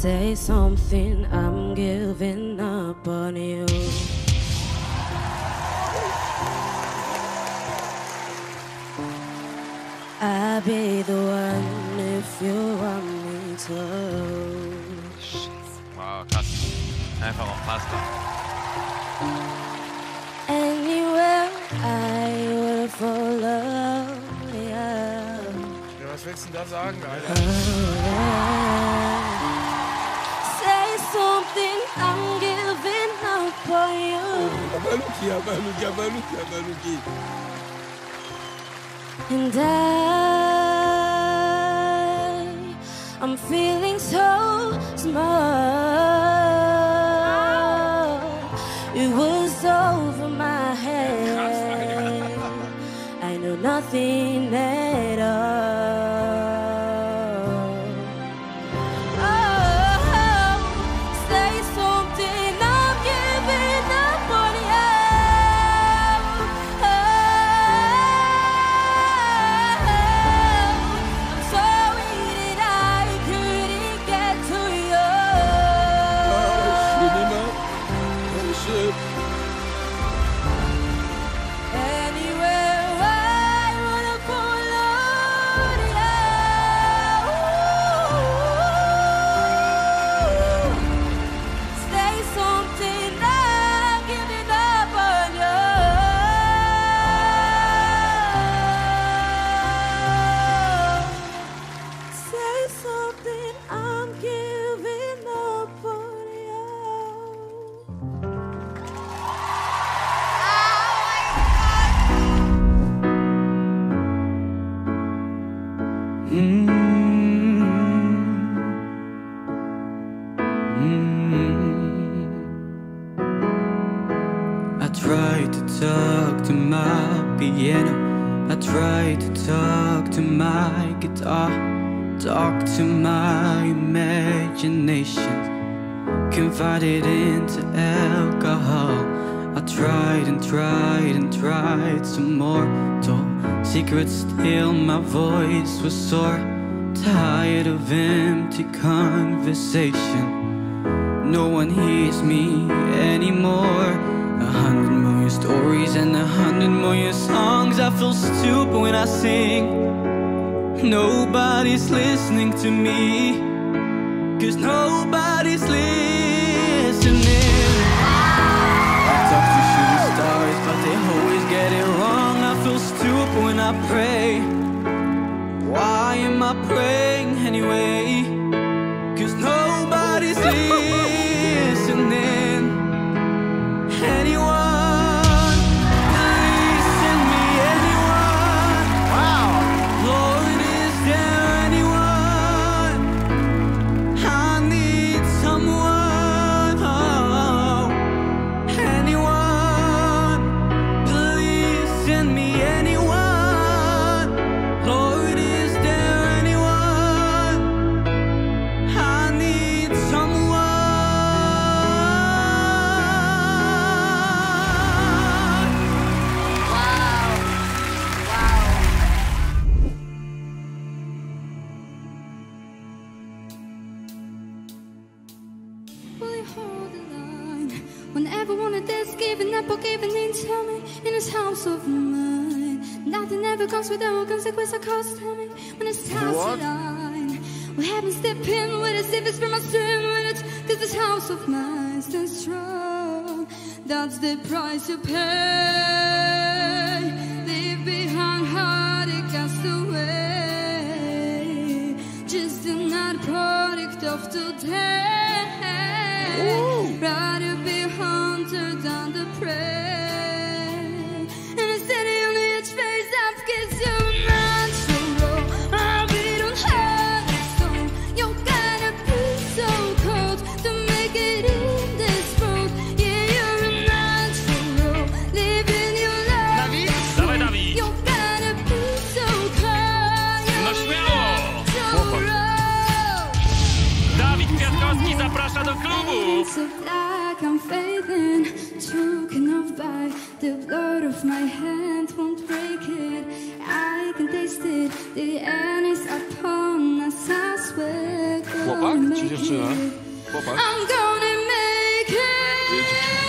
Say something, I'm giving up on you. I'll be the one if you want me to. Wow, krass. Einfach auch Pasta. Anywhere I will follow, yeah. Ja, was willst du denn da sagen, Alter? Oh, Say Abaluki, abaluki, abaluki, abaluki. And I, I'm feeling so small. It was over my head. I know nothing at I try to talk to my piano. I try to talk to my guitar. Talk to my imagination. Confided into alcohol. I tried and tried and tried some more. Told secrets still, my voice was sore. Tired of empty conversation. No one hears me anymore. A hundred million stories and a hundred million songs. I feel stupid when I sing. Nobody's listening to me. Cause nobody's listening. I talk to shooting stars, but they always get it wrong. I feel stupid when I pray. Why am I praying anyway? Cause nobody's listening. when everyone is giving up or giving in? Tell me in this house of mine, nothing ever comes without consequence or cost. Tell me when it's time What? to line. What happens? Step in with if it's from my stream. Cause this house of mine stands strong. That's the price you pay. Leave behind heartache cast away. Just another product of today. I swear, gonna Chłopak czy dziewczyna? Chłopak. I'm gonna make it.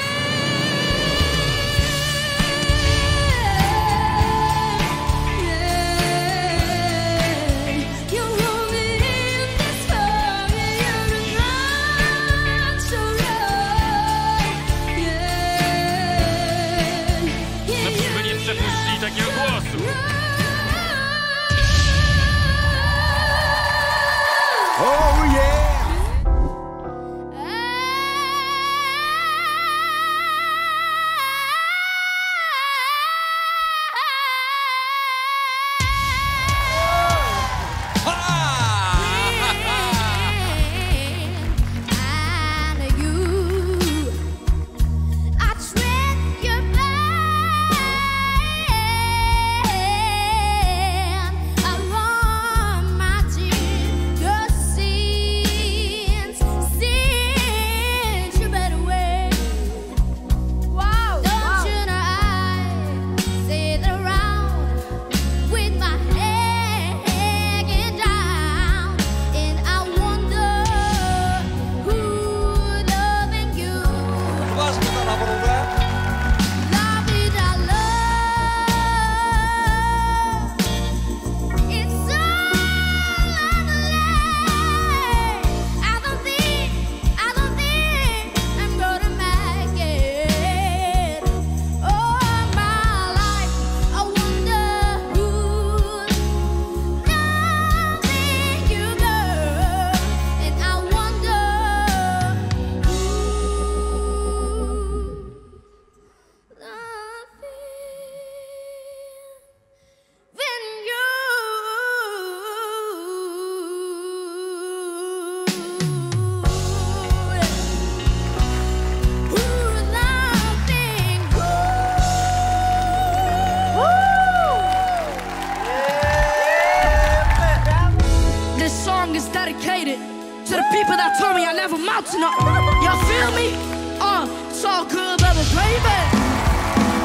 Amount to nothing. Y'all feel me? Uh, it's all good, baby, baby.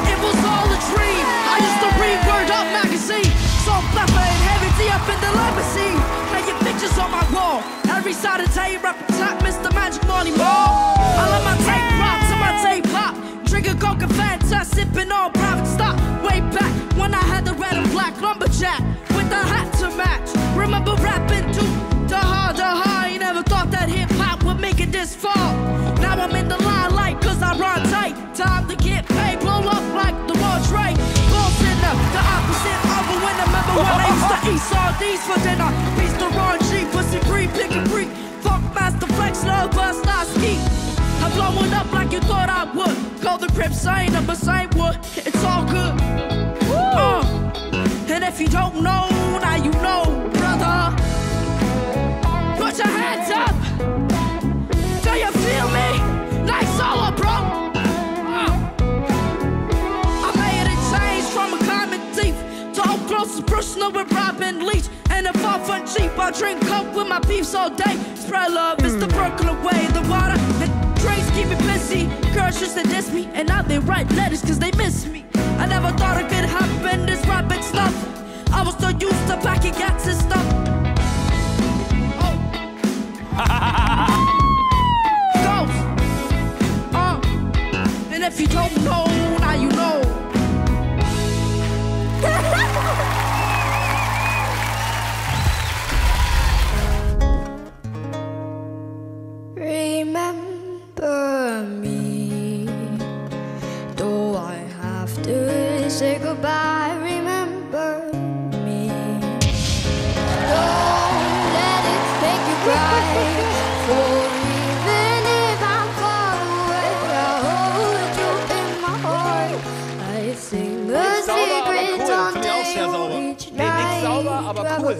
It was all a dream. I used to read Word Up magazine. So pepper and heavy tea up in the legacy. Now your pictures on my wall. Every Saturday, rap attack, Mr. Magic Money Ball. I let my tape rock to my tape pop. Drinking Coca Fanta, up like you thought I would. Call the crib saying I'm a same wood. It's all good. Uh, and if you don't know, now you know, brother. Put your hands up. Do you feel me? Nice solo, bro. Uh. I made a change from a common thief to up close and personal with Robin Leach. And if I'm fun cheap, I drink coke with my peeps all day. Spread love, it's the Brooklyn way. The water, drinks keep me busy. Girls used to diss me, and now they write letters cause they miss me. I never thought it could happen, this rapping stuff. I was so used to packing gats and stuff. Oh. Ghost. Uh. And if you don't know, say goodbye. Remember me, don't let it make you cry. For even if I'm far away, I hold you in my heart. I sing the secrets cool. on Finde ich auch sehr sauber. each night. sauber, aber cool.